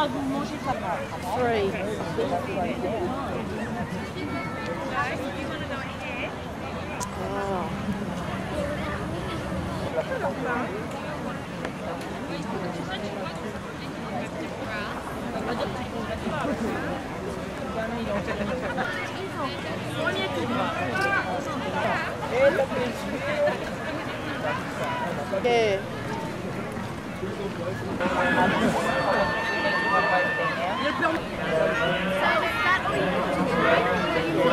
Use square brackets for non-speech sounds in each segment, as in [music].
Three. Oh.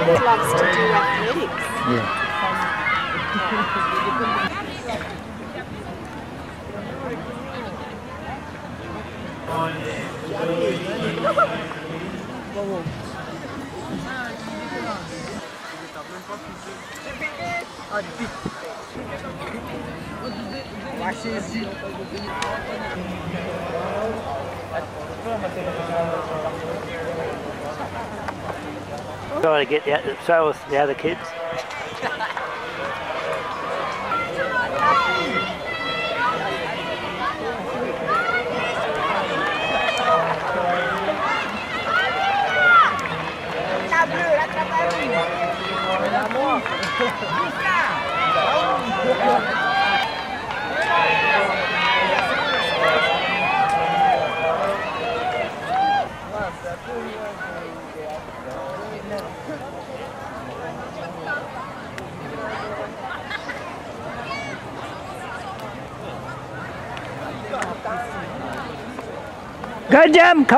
He loves to do athletics. Yeah. Try to get the, so with the other kids. Jump.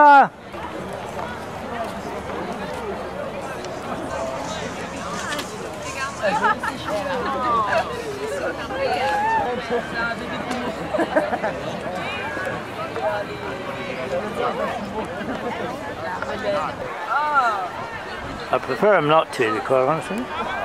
I prefer him not to, be quite honest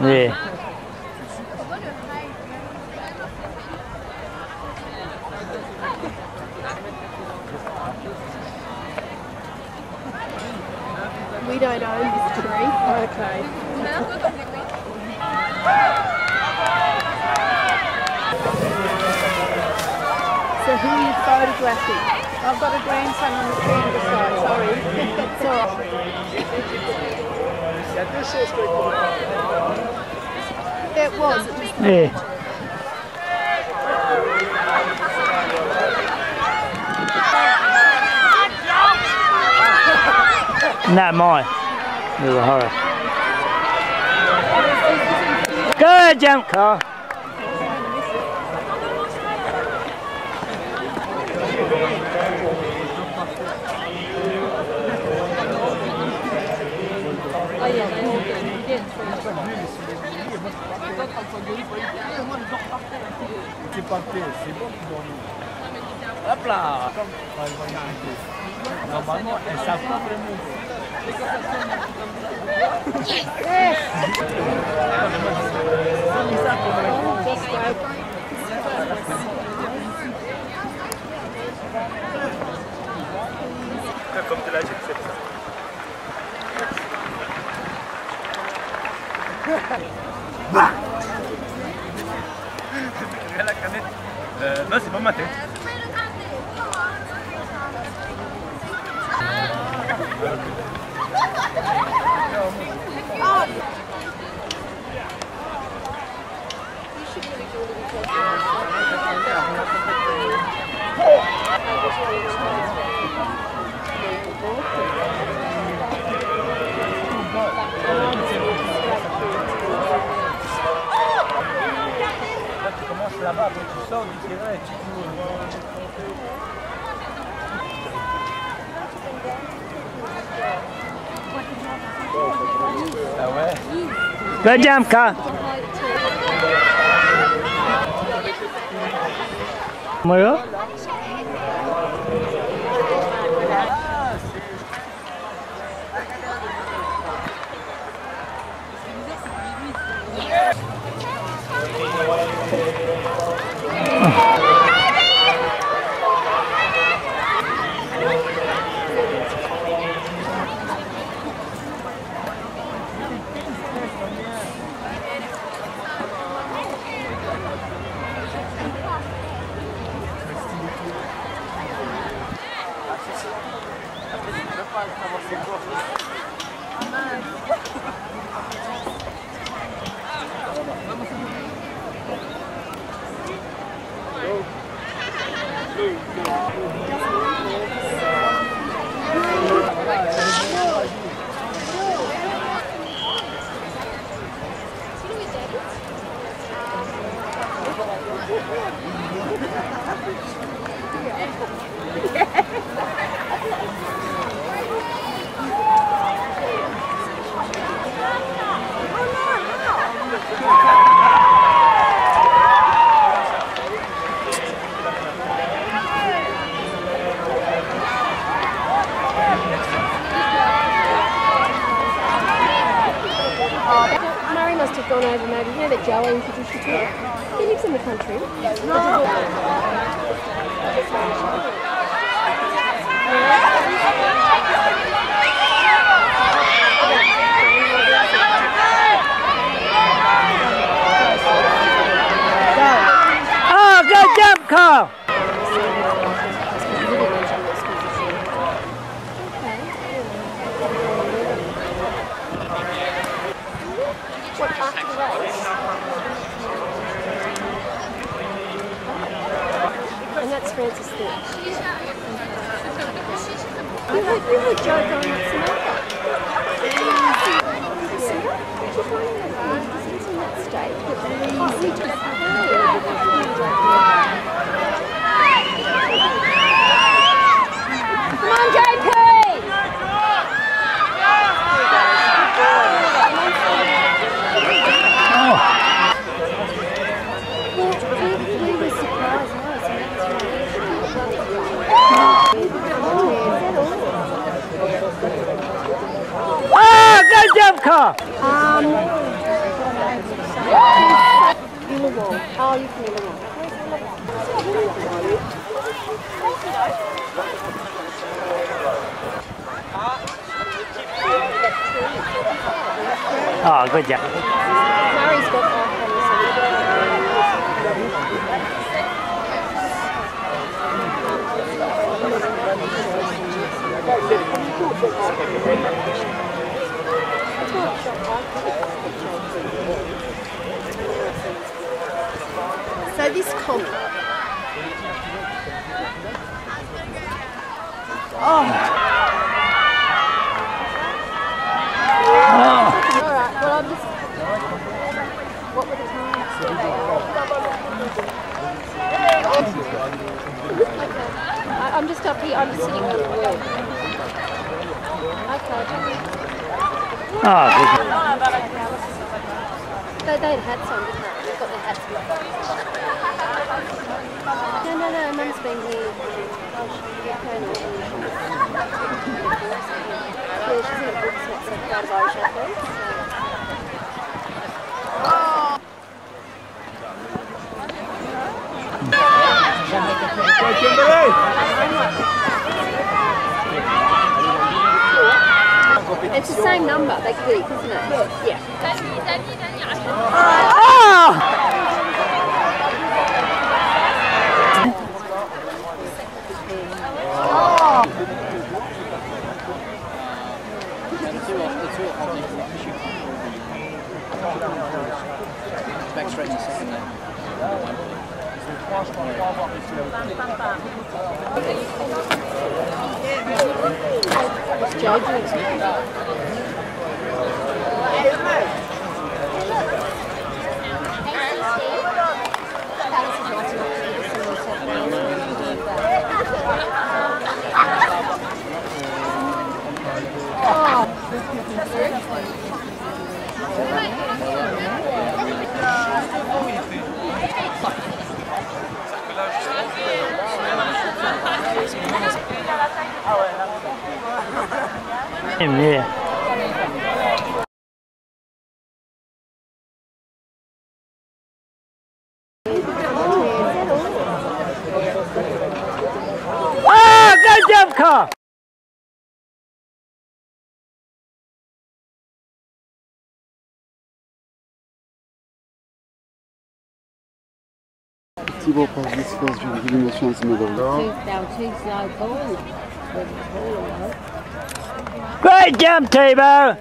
对。Yeah. Not mine. It was a horror. Good jump, car. C'est pas fait, c'est bon qu'ils dorment. Hop là. Normalement, elles savent pas vraiment. Comme Good jump, Moira? Murray must have gone over maybe, you know that Joey introduced you to? He lives in the country. Oh, good jump, Carl. That's Francis Thorpe. We heard, we heard Joe going with Samantha. Sarah? She's running that thing. She's in that state. Oh, we just Come on, JP! Well, we, we were surprised. Oh, good jump, Carl. Um, Illawong. Oh, you from Illawong. Oh, good. Murray's got that So this comp. All right. Well, I'm just. What were the times? I, I'm just up here. I'm just sitting with the word. Okay. Oh, good. They, they had hats on, didn't they? They've got their hats on. No, no, no. Mum's been here. Oh, she, yeah, apparently. Yeah, she's in a book set, so proud of Irish athletes. So. It's the same number, they keep, isn't it? Yeah. Oh! In the second then. Joe doing Emniye. Aaa! Gel Thibaut passe, passe, je vais vous montrer un peu. Great jump, Thibaut.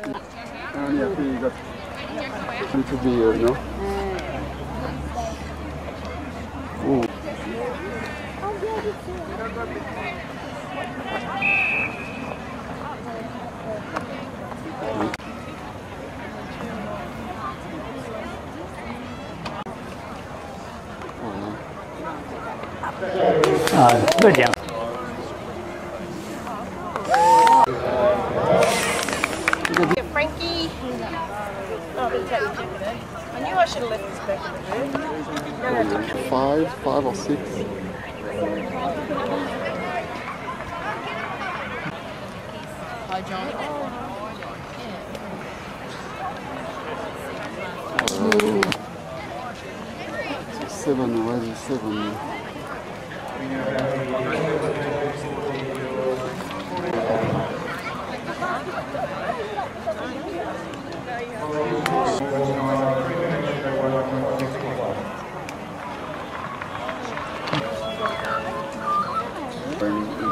And good jump. Frankie. I knew I should have left this back in the boot. Five, five or six. Hi, John. Seven already, seven. When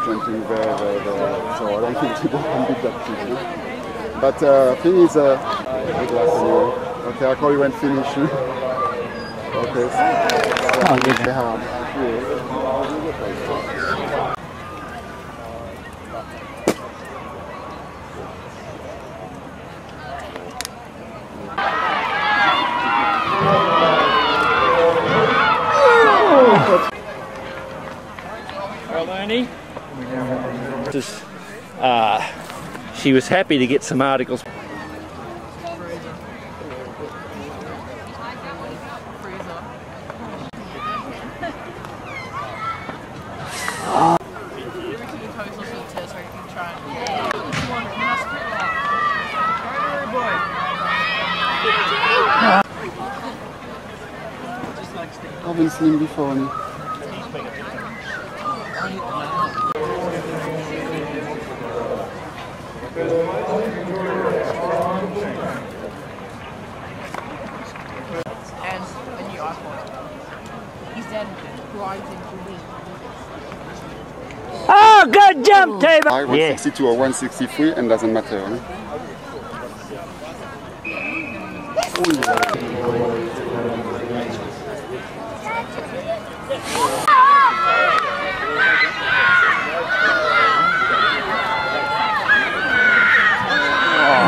jumping there, there, there. So I don't think people can beat that? But uh, thing is, uh, anyway. okay, I call you when finish. [laughs] okay. Oh. Very hard. Yeah. Ernie. Just, uh, she was happy to get some articles. seen before. no? And a new iPod. His dad rides into me. Oh, good jump, Taylor. I Yeah. 162 or 163 and doesn't matter. no?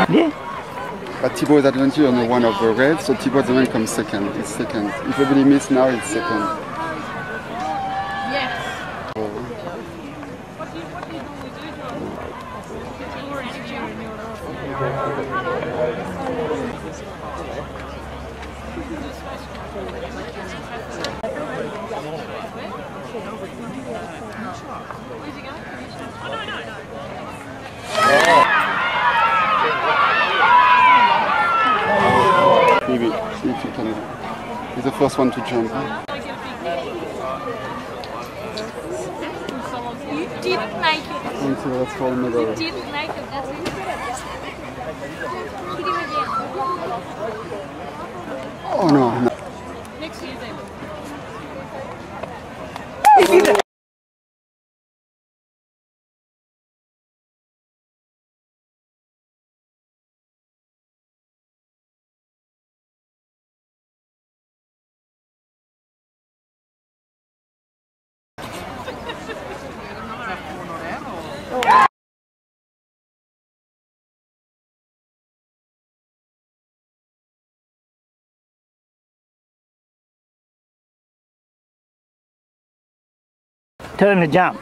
Yeah. But Thibaut is advantage on the one of the red, so Thibaut the one comes second. It's second. If everybody miss now, it's second. Maybe, see if you can. He's the first one to jump. huh? You didn't make it. Thank you, that's for the it. That's it. Turn the jump.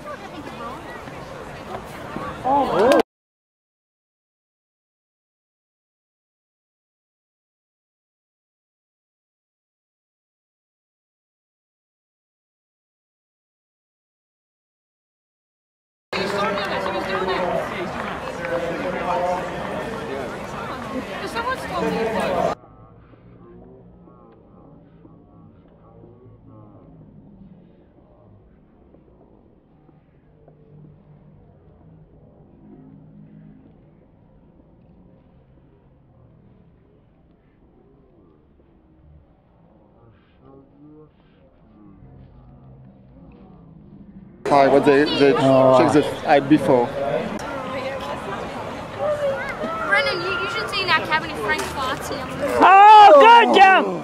Someone's Hi, what they, they check the height oh, before. Brendan, you, you should see in our cabin if Frank farts here. Oh, good jump.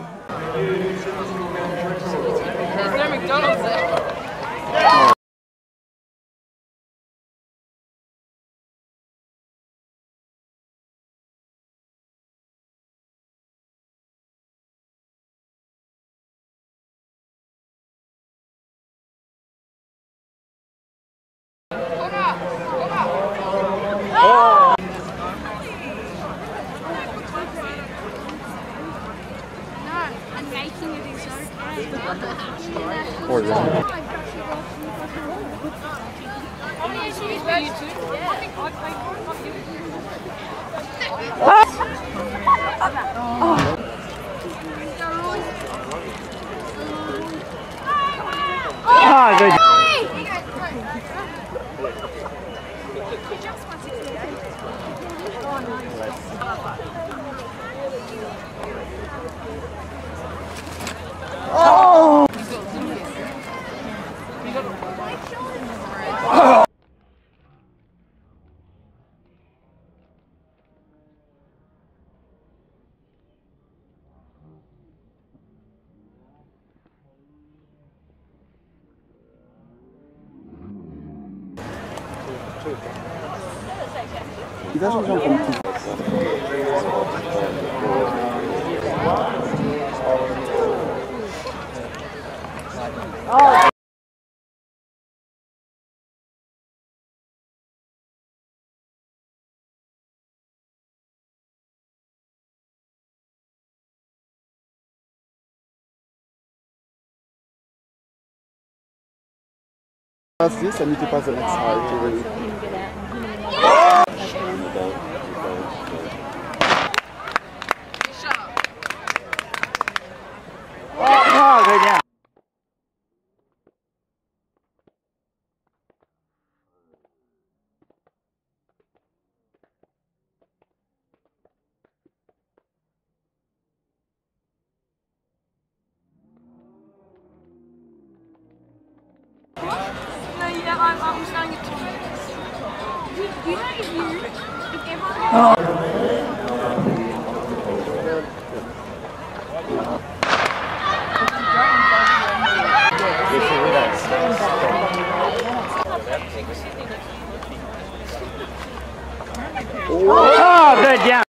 This and it was an exciting God. Oh, good job.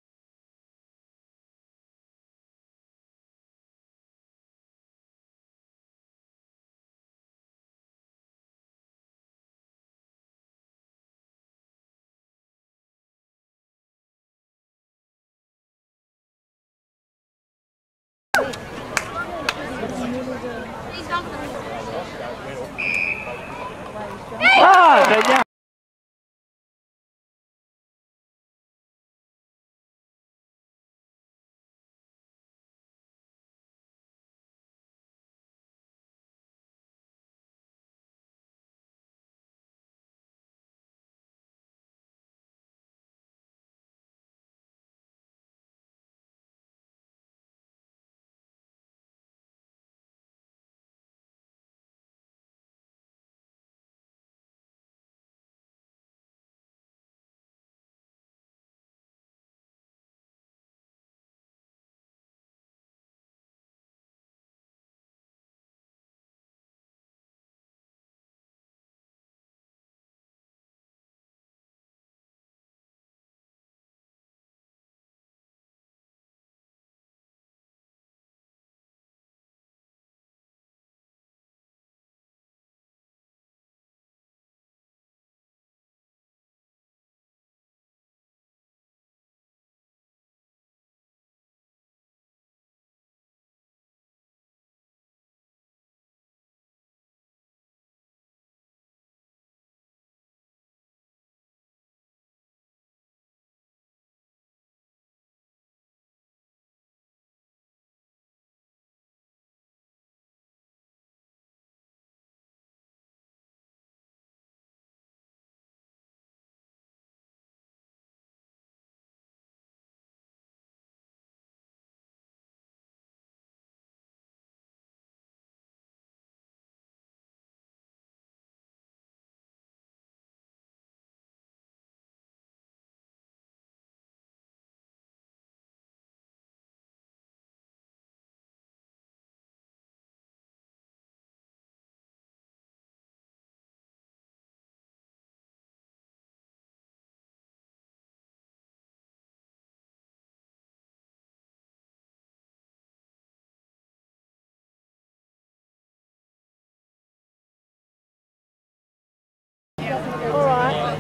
All right.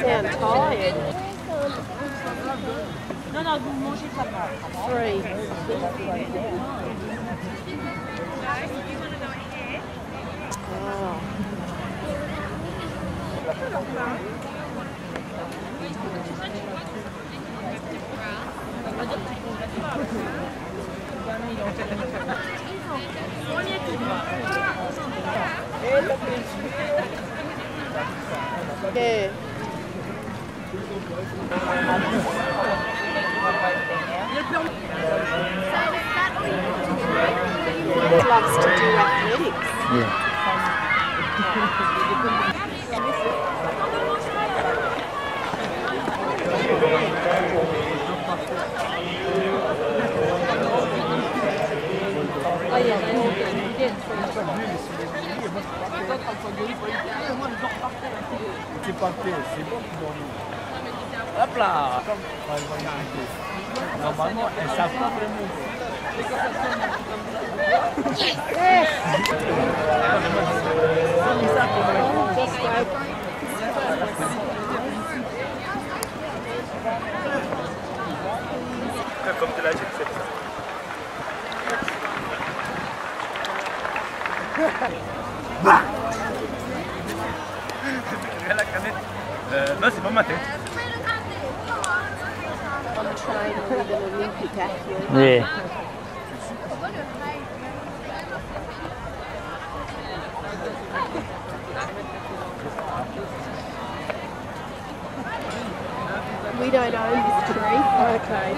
Sound tired. No, no, Three. Oh. Yeah. Loves to do athletics. Yeah. C'est pas fait, c'est bon. Hop là Normalement, elles savent pas vraiment. Comme [laughs] ça. Euh, non, c'est pas ma tête. On the train with an Olympic athlete. Yeah. We don't own this tree. Okay.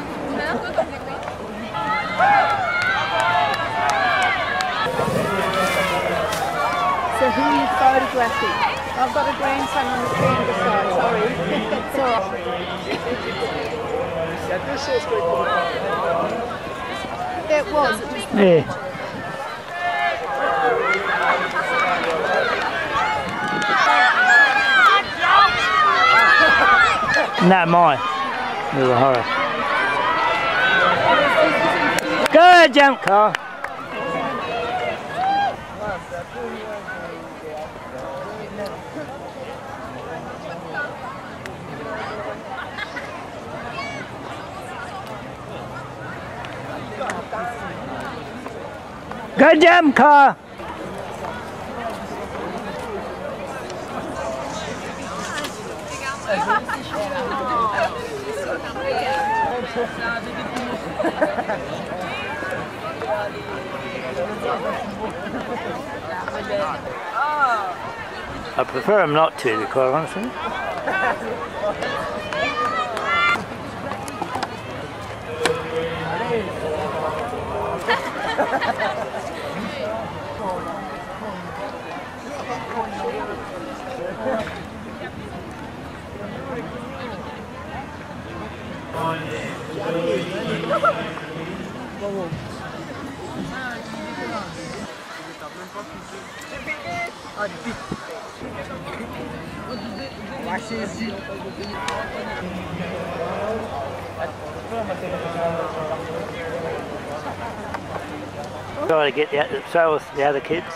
So who are you photographing? I've got a grandson on the tree beside, sorry. it's all right. It was, it just Yeah. No, mine. There's a horror. Good jump, car. Good jump, car. I prefer them not to, to be quite honestly. [laughs] Try to get the, so with the other kids.